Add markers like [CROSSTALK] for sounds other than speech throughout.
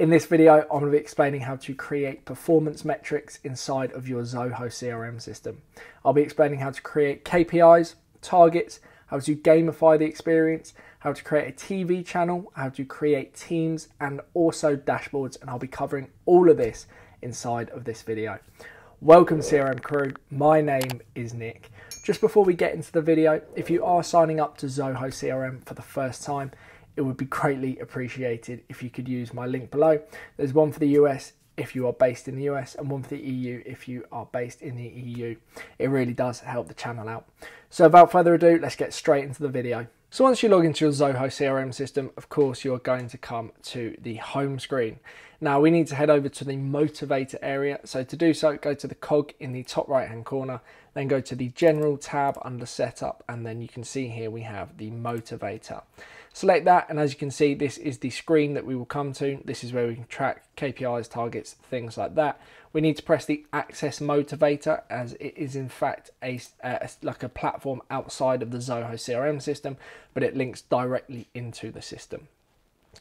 In this video, I'm going to be explaining how to create performance metrics inside of your Zoho CRM system. I'll be explaining how to create KPIs, targets, how to gamify the experience, how to create a TV channel, how to create teams, and also dashboards. And I'll be covering all of this inside of this video. Welcome CRM crew, my name is Nick. Just before we get into the video, if you are signing up to Zoho CRM for the first time, it would be greatly appreciated if you could use my link below. There's one for the US if you are based in the US and one for the EU if you are based in the EU. It really does help the channel out. So without further ado, let's get straight into the video. So once you log into your Zoho CRM system, of course, you're going to come to the home screen. Now we need to head over to the motivator area. So to do so, go to the cog in the top right hand corner, then go to the general tab under setup, and then you can see here we have the motivator. Select that and as you can see this is the screen that we will come to. This is where we can track KPIs, targets, things like that. We need to press the access motivator as it is in fact a, like a platform outside of the Zoho CRM system but it links directly into the system.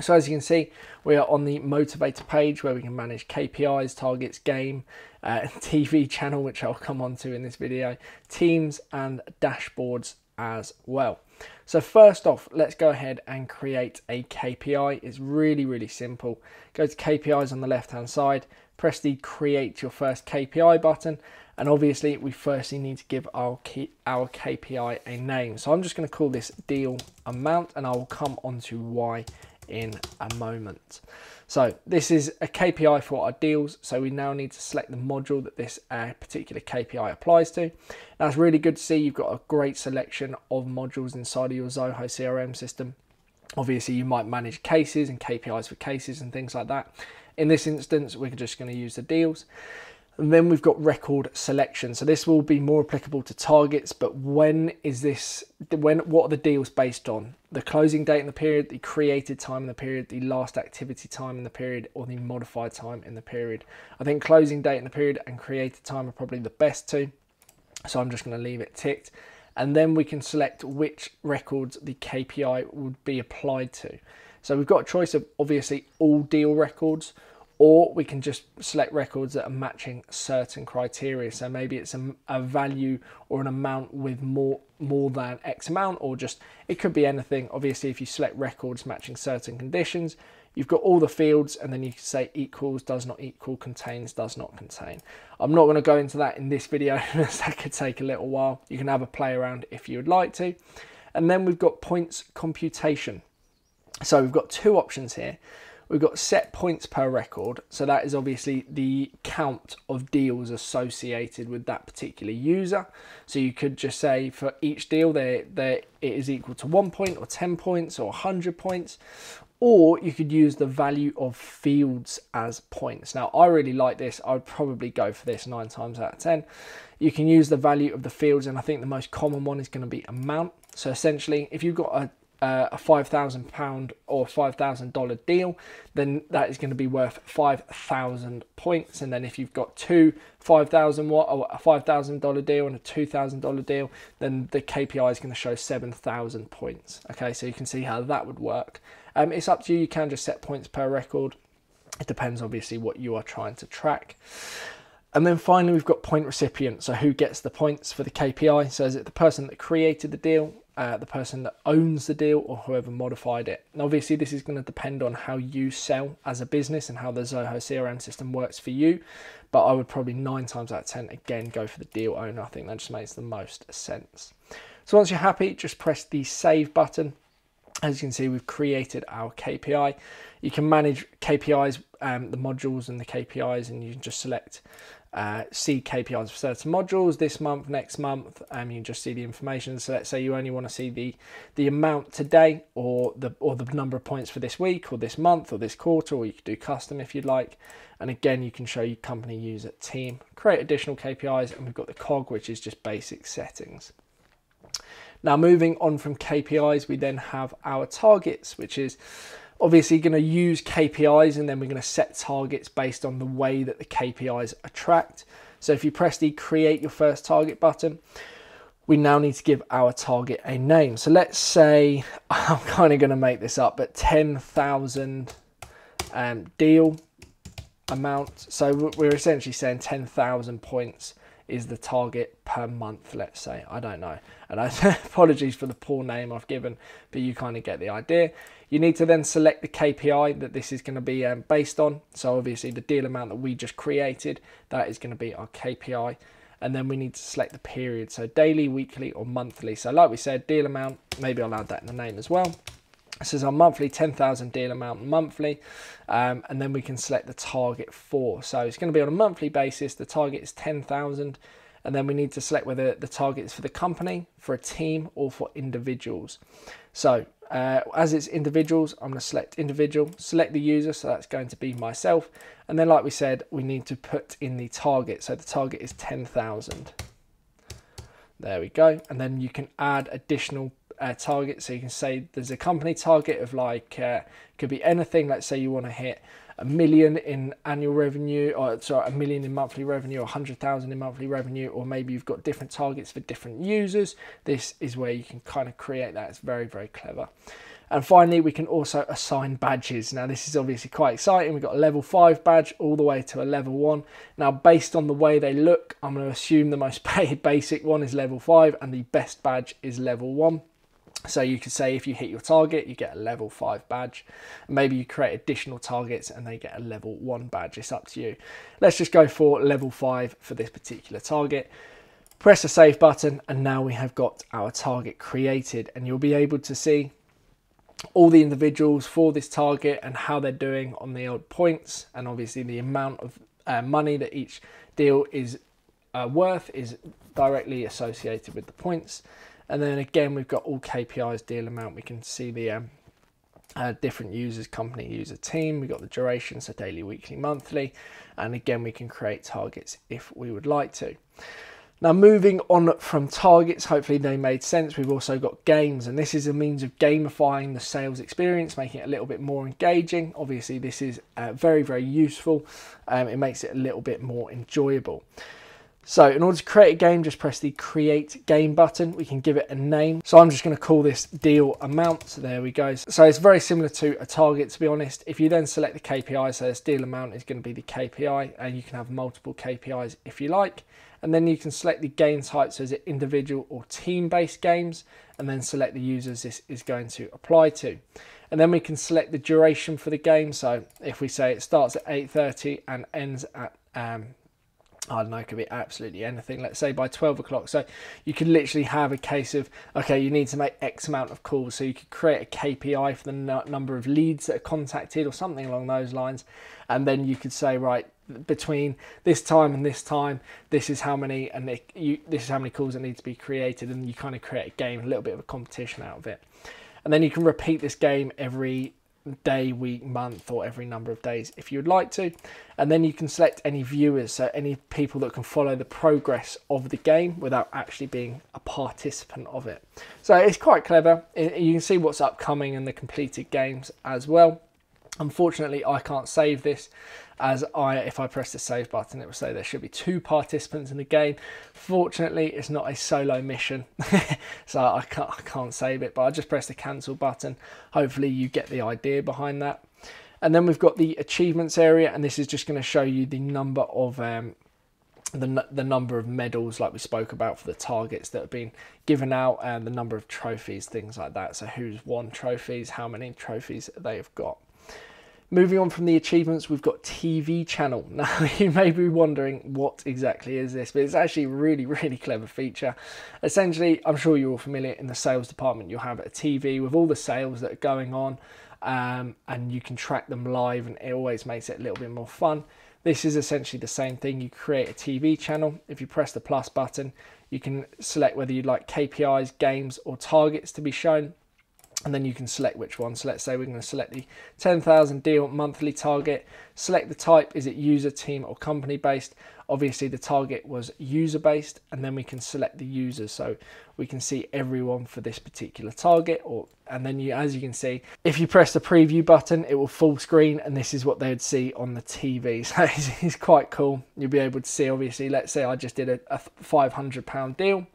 So as you can see, we are on the motivator page where we can manage KPIs, targets, game, uh, [LAUGHS] TV channel, which I'll come on to in this video, teams and dashboards as well. So first off, let's go ahead and create a KPI. It's really, really simple. Go to KPIs on the left-hand side, press the create your first KPI button, and obviously we firstly need to give our, key, our KPI a name. So I'm just gonna call this deal amount and I will come on to why in a moment. So this is a KPI for our deals. So we now need to select the module that this uh, particular KPI applies to. It's really good to see you've got a great selection of modules inside of your Zoho CRM system. Obviously you might manage cases and KPIs for cases and things like that. In this instance, we're just going to use the deals. And then we've got record selection. So this will be more applicable to targets, but when is this, when, what are the deals based on? The closing date in the period, the created time in the period, the last activity time in the period, or the modified time in the period. I think closing date in the period and created time are probably the best two. So I'm just gonna leave it ticked. And then we can select which records the KPI would be applied to. So we've got a choice of obviously all deal records, or we can just select records that are matching certain criteria. So maybe it's a, a, value or an amount with more more than X amount, or just it could be anything. Obviously, if you select records matching certain conditions, you've got all the fields, and then you can say equals, does not equal, contains, does not contain. I'm not going to go into that in this video, [LAUGHS] as that could take a little while. You can have a play around if you would like to. And then we've got points computation. So we've got two options here. We've got set points per record, so that is obviously the count of deals associated with that particular user. So you could just say for each deal there it is equal to one point or 10 points or 100 points, or you could use the value of fields as points. Now, I really like this. I would probably go for this nine times out of 10. You can use the value of the fields, and I think the most common one is going to be amount. So essentially, if you've got a uh, a five thousand pound or five thousand dollar deal, then that is going to be worth five thousand points. And then if you've got two five thousand what or a five thousand dollar deal and a two thousand dollar deal, then the KPI is going to show seven thousand points. Okay, so you can see how that would work. Um, it's up to you. You can just set points per record. It depends, obviously, what you are trying to track. And then finally, we've got point recipient. So who gets the points for the KPI? So is it the person that created the deal, uh, the person that owns the deal, or whoever modified it? And obviously, this is going to depend on how you sell as a business and how the Zoho CRM system works for you. But I would probably nine times out of 10, again, go for the deal owner. I think that just makes the most sense. So once you're happy, just press the save button. As you can see, we've created our KPI. You can manage KPIs, um, the modules and the KPIs, and you can just select uh, see KPIs for certain modules this month, next month. Um, you can just see the information. So let's say you only want to see the the amount today, or the or the number of points for this week, or this month, or this quarter, or you could do custom if you'd like. And again, you can show your company user team, create additional KPIs, and we've got the cog, which is just basic settings. Now, moving on from KPIs, we then have our targets, which is obviously going to use KPIs and then we're going to set targets based on the way that the KPIs are tracked. So if you press the create your first target button, we now need to give our target a name. So let's say, [LAUGHS] I'm kind of going to make this up, but 10,000 um, deal amount. So we're essentially saying 10,000 points is the target per month, let's say. I don't know. And I [LAUGHS] apologies for the poor name I've given, but you kind of get the idea. You need to then select the KPI that this is going to be um, based on. So obviously the deal amount that we just created, that is going to be our KPI. And then we need to select the period. So daily, weekly or monthly. So like we said, deal amount, maybe I'll add that in the name as well. This is our monthly 10,000 deal amount monthly. Um, and then we can select the target for. So it's going to be on a monthly basis. The target is 10,000 and then we need to select whether the target is for the company, for a team, or for individuals. So uh, as it's individuals, I'm going to select individual, select the user, so that's going to be myself. And then like we said, we need to put in the target. So the target is 10,000. There we go. And then you can add additional uh, targets. So you can say there's a company target of like, uh, could be anything. Let's say you want to hit a million in annual revenue, or sorry, a million in monthly revenue, or 100,000 in monthly revenue, or maybe you've got different targets for different users. This is where you can kind of create that. It's very, very clever. And finally, we can also assign badges. Now, this is obviously quite exciting. We've got a level 5 badge all the way to a level 1. Now, based on the way they look, I'm going to assume the most [LAUGHS] paid basic one is level 5 and the best badge is level 1. So you could say if you hit your target, you get a level 5 badge. Maybe you create additional targets and they get a level 1 badge. It's up to you. Let's just go for level 5 for this particular target. Press the save button and now we have got our target created and you'll be able to see all the individuals for this target and how they're doing on the old points and obviously the amount of uh, money that each deal is uh, worth is directly associated with the points and then again, we've got all KPIs, deal amount. We can see the um, uh, different users, company, user, team. We've got the duration, so daily, weekly, monthly. And again, we can create targets if we would like to. Now, moving on from targets, hopefully they made sense. We've also got games, and this is a means of gamifying the sales experience, making it a little bit more engaging. Obviously, this is uh, very, very useful. Um, it makes it a little bit more enjoyable. So in order to create a game, just press the create game button. We can give it a name. So I'm just going to call this deal amount. So there we go. So it's very similar to a target, to be honest. If you then select the KPI, so this deal amount is going to be the KPI and you can have multiple KPIs if you like. And then you can select the game type, so is it individual or team-based games, and then select the users this is going to apply to. And then we can select the duration for the game. So if we say it starts at 8.30 and ends at um, I don't know, it could be absolutely anything. Let's say by 12 o'clock. So you could literally have a case of, okay, you need to make X amount of calls. So you could create a KPI for the number of leads that are contacted or something along those lines. And then you could say, right, between this time and this time, this is how many, and you, this is how many calls that need to be created. And you kind of create a game, a little bit of a competition out of it. And then you can repeat this game every day, week, month, or every number of days if you would like to. And then you can select any viewers, so any people that can follow the progress of the game without actually being a participant of it. So it's quite clever. You can see what's upcoming and the completed games as well. Unfortunately, I can't save this as I, if I press the save button, it will say there should be two participants in the game. Fortunately, it's not a solo mission, [LAUGHS] so I can't, I can't save it, but I just press the cancel button. Hopefully you get the idea behind that. And then we've got the achievements area, and this is just going to show you the number of um, the, the number of medals like we spoke about for the targets that have been given out and the number of trophies things like that so who's won trophies how many trophies they've got Moving on from the achievements, we've got TV channel. [LAUGHS] Now, you may be wondering what exactly is this, but it's actually a really, really clever feature. Essentially, I'm sure you're all familiar in the sales department, you'll have a TV with all the sales that are going on, um, and you can track them live, and it always makes it a little bit more fun. This is essentially the same thing. You create a TV channel. If you press the plus button, you can select whether you'd like KPIs, games, or targets to be shown and then you can select which one. So let's say we're going to select the 10,000 deal monthly target. Select the type, is it user, team or company based? Obviously the target was user based and then we can select the users. So we can see everyone for this particular target or and then you as you can see if you press the preview button it will full screen and this is what they would see on the TV [LAUGHS] so it's, it's quite cool you'll be able to see obviously let's say I just did a, a 500 pound deal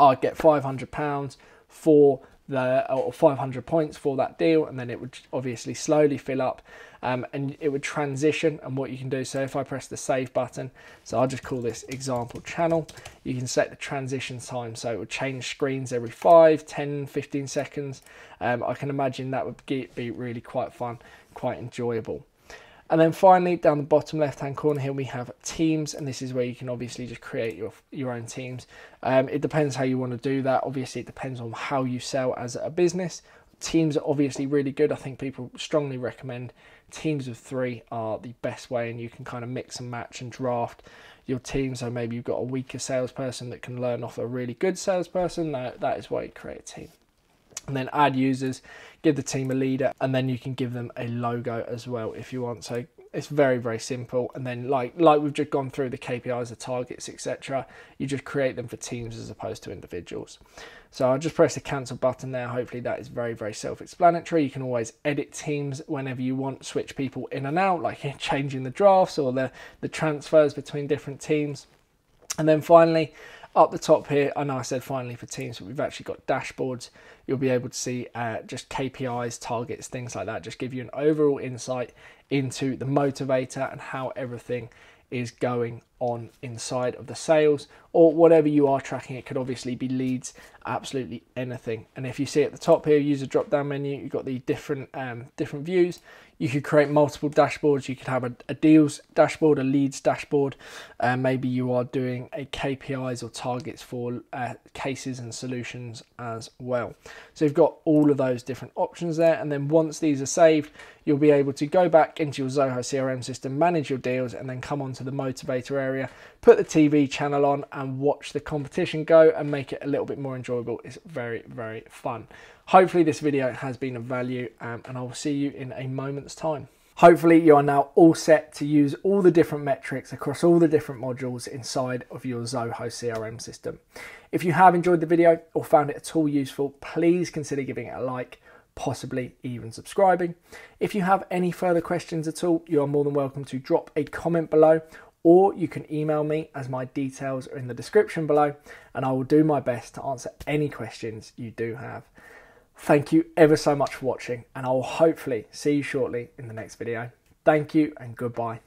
I'd get 500 pounds for the or 500 points for that deal, and then it would obviously slowly fill up, um, and it would transition. And what you can do, so if I press the save button, so I'll just call this example channel. You can set the transition time, so it would change screens every 5, 10, 15 seconds. Um, I can imagine that would be really quite fun, quite enjoyable. And then finally, down the bottom left-hand corner here, we have teams, and this is where you can obviously just create your your own teams. Um, it depends how you want to do that. Obviously, it depends on how you sell as a business. Teams are obviously really good. I think people strongly recommend teams of three are the best way, and you can kind of mix and match and draft your team. So maybe you've got a weaker salesperson that can learn off a really good salesperson. That, that is why you create a team and then add users, give the team a leader, and then you can give them a logo as well if you want. So it's very very simple. And then like like we've just gone through the KPIs, the targets, etc. You just create them for teams as opposed to individuals. So I'll just press the cancel button there. Hopefully that is very very self-explanatory. You can always edit teams whenever you want, switch people in and out, like [LAUGHS] changing the drafts or the the transfers between different teams. And then finally, up the top here, I know I said finally for teams, but we've actually got dashboards. You'll be able to see uh, just KPIs, targets, things like that. Just give you an overall insight into the motivator and how everything is going on inside of the sales or whatever you are tracking. It could obviously be leads, absolutely anything. And if you see at the top here, use a drop down menu, you've got the different um, different views. You could create multiple dashboards. You could have a, a deals dashboard, a leads dashboard. Uh, maybe you are doing a KPIs or targets for uh, cases and solutions as well. So you've got all of those different options there. And then once these are saved, you'll be able to go back into your Zoho CRM system, manage your deals, and then come onto the motivator area, put the TV channel on, and watch the competition go and make it a little bit more enjoyable. It's very, very fun. Hopefully this video has been of value um, and I will see you in a moment's time. Hopefully you are now all set to use all the different metrics across all the different modules inside of your Zoho CRM system. If you have enjoyed the video or found it at all useful, please consider giving it a like, possibly even subscribing. If you have any further questions at all, you are more than welcome to drop a comment below or you can email me as my details are in the description below and I will do my best to answer any questions you do have. Thank you ever so much for watching, and I will hopefully see you shortly in the next video. Thank you and goodbye.